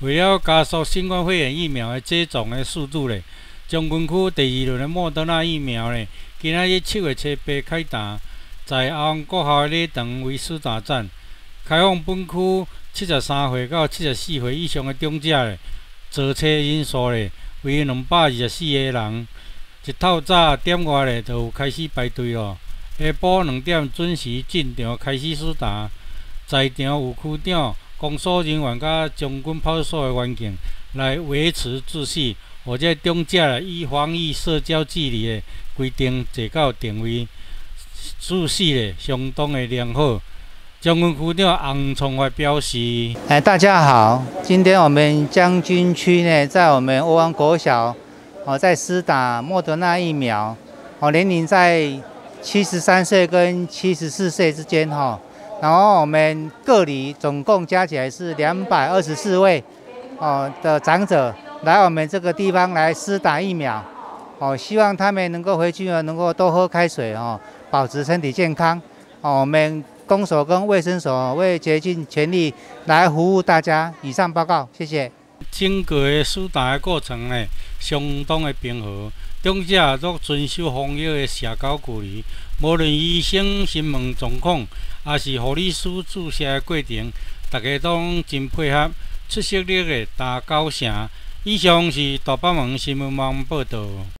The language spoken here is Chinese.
为了加速新冠肺炎疫苗的接种的速度咧，将军区第二轮的莫德纳疫苗咧，今仔日七月七八开打，在阿旺国校的礼堂为施打站，开放本区七十三岁到七十四岁以上的长者咧，坐车人数咧为两百二十四个人。一透早点外咧就开始排队咯，下晡两点准时进场开始施打，在场有区长、公所人员甲将军派出所的员警来维持秩序，或者长者以防疫社交距离的规定坐到定位，秩序咧相当的良好。将军区长洪崇发表示：，哎，大家好，今天我们将军区呢，在我们欧安国小。哦，在施打莫德纳疫苗，哦，年龄在七十三岁跟七十四岁之间哈，然后我们各里总共加起来是两百二十四位哦的长者来我们这个地方来施打疫苗，哦，希望他们能够回去呢，能够多喝开水哦，保持身体健康。哦，我们公所跟卫生所会竭尽全力来服务大家。以上报告，谢谢。经过施打的过程呢，相当的平和，长者都遵守防疫的社交距离。无论医生询问状况，还是护理师注射的过程，大家都真配合，出色率的达九成。以上是大北门新闻网报道。